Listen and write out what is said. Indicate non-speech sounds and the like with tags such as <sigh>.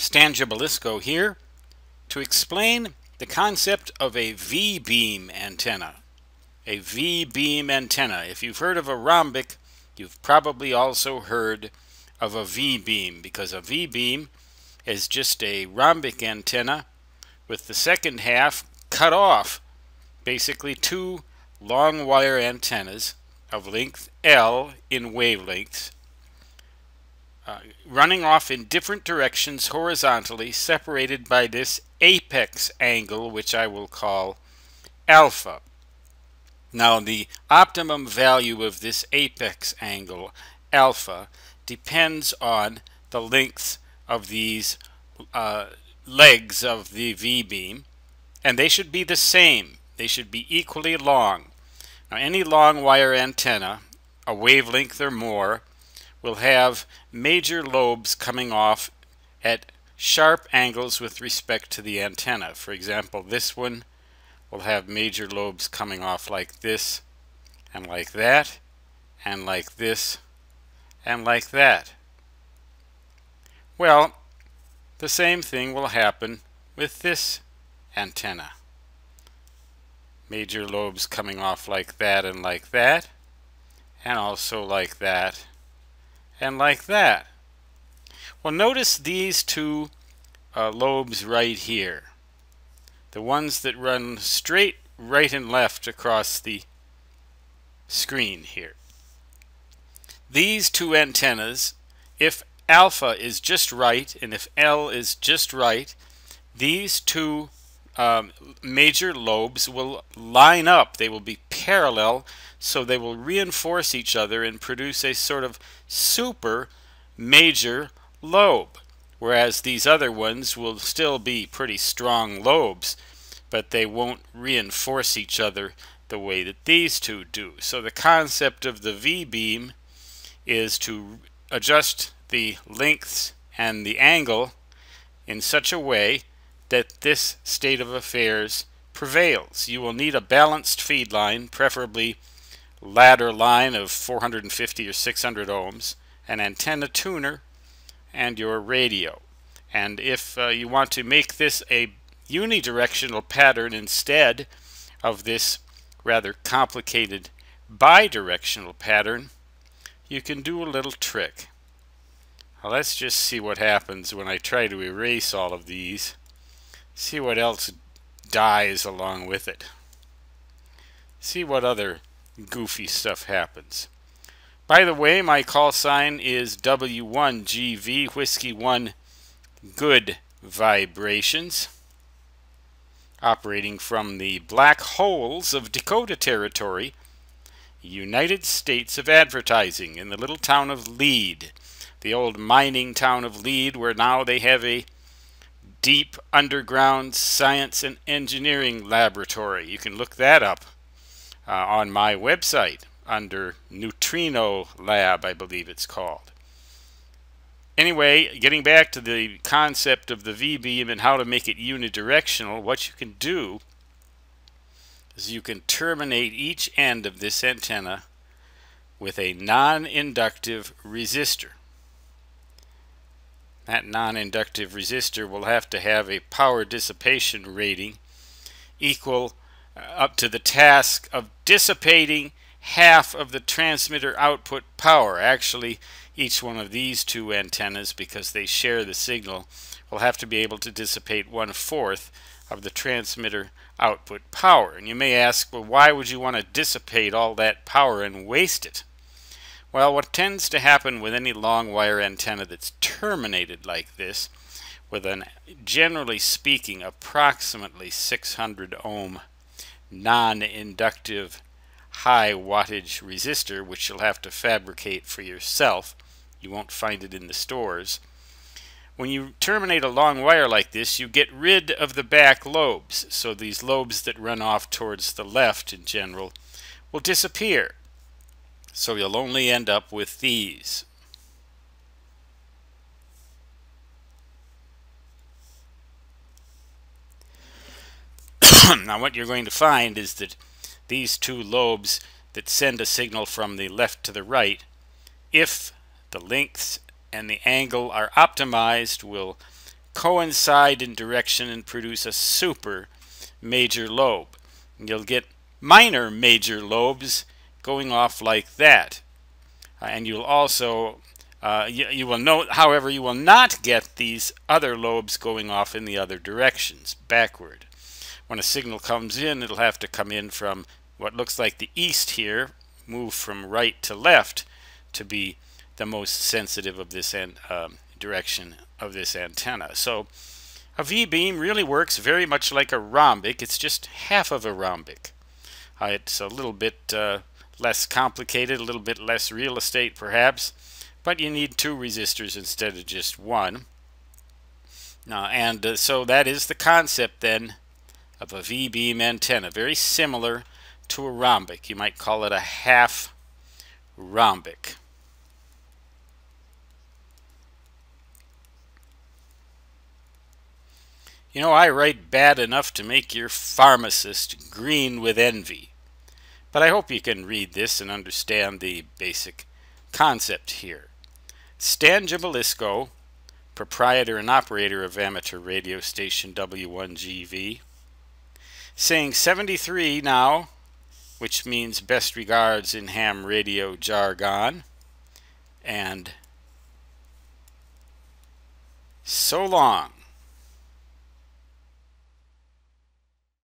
Stan Gibilisco here to explain the concept of a V-beam antenna. A V-beam antenna. If you've heard of a rhombic, you've probably also heard of a V-beam because a V-beam is just a rhombic antenna with the second half cut off. Basically two long wire antennas of length L in wavelengths uh, running off in different directions horizontally separated by this apex angle which I will call alpha. Now the optimum value of this apex angle alpha depends on the length of these uh, legs of the V-beam and they should be the same. They should be equally long. Now any long wire antenna, a wavelength or more, will have major lobes coming off at sharp angles with respect to the antenna. For example, this one will have major lobes coming off like this, and like that, and like this, and like that. Well, the same thing will happen with this antenna. Major lobes coming off like that and like that, and also like that and like that. Well, notice these two uh, lobes right here. The ones that run straight right and left across the screen here. These two antennas, if alpha is just right and if L is just right, these two um, major lobes will line up. They will be parallel, so they will reinforce each other and produce a sort of super major lobe. Whereas these other ones will still be pretty strong lobes, but they won't reinforce each other the way that these two do. So the concept of the V-beam is to adjust the lengths and the angle in such a way that this state of affairs prevails. You will need a balanced feed line, preferably ladder line of 450 or 600 ohms, an antenna tuner, and your radio. And if uh, you want to make this a unidirectional pattern instead of this rather complicated bidirectional pattern, you can do a little trick. Now let's just see what happens when I try to erase all of these. See what else dies along with it. See what other goofy stuff happens. By the way, my call sign is W1GV Whiskey 1 Good Vibrations, operating from the black holes of Dakota Territory, United States of Advertising, in the little town of Lead, the old mining town of Lead, where now they have a deep underground science and engineering laboratory. You can look that up uh, on my website under Neutrino Lab, I believe it's called. Anyway, getting back to the concept of the V-beam and how to make it unidirectional, what you can do is you can terminate each end of this antenna with a non-inductive resistor. That non-inductive resistor will have to have a power dissipation rating equal uh, up to the task of dissipating half of the transmitter output power. Actually, each one of these two antennas, because they share the signal, will have to be able to dissipate one-fourth of the transmitter output power. And you may ask, well, why would you want to dissipate all that power and waste it? Well, what tends to happen with any long wire antenna that's terminated like this, with an, generally speaking, approximately 600 ohm non-inductive high wattage resistor, which you'll have to fabricate for yourself. You won't find it in the stores. When you terminate a long wire like this, you get rid of the back lobes. So these lobes that run off towards the left in general will disappear. So you'll only end up with these. <clears throat> now what you're going to find is that these two lobes that send a signal from the left to the right, if the lengths and the angle are optimized, will coincide in direction and produce a super major lobe. You'll get minor major lobes going off like that. Uh, and you'll also, uh, you, you will note, however, you will not get these other lobes going off in the other directions, backward. When a signal comes in, it'll have to come in from what looks like the east here, move from right to left to be the most sensitive of this um, direction of this antenna. So a V-beam really works very much like a rhombic. It's just half of a rhombic. Uh, it's a little bit uh, less complicated, a little bit less real estate perhaps, but you need two resistors instead of just one. And uh, so that is the concept then of a V-beam antenna, very similar to a rhombic. You might call it a half rhombic. You know, I write bad enough to make your pharmacist green with envy. But I hope you can read this and understand the basic concept here. Stan Gibilisco, proprietor and operator of amateur radio station W1GV, saying 73 now, which means best regards in ham radio jargon, and so long.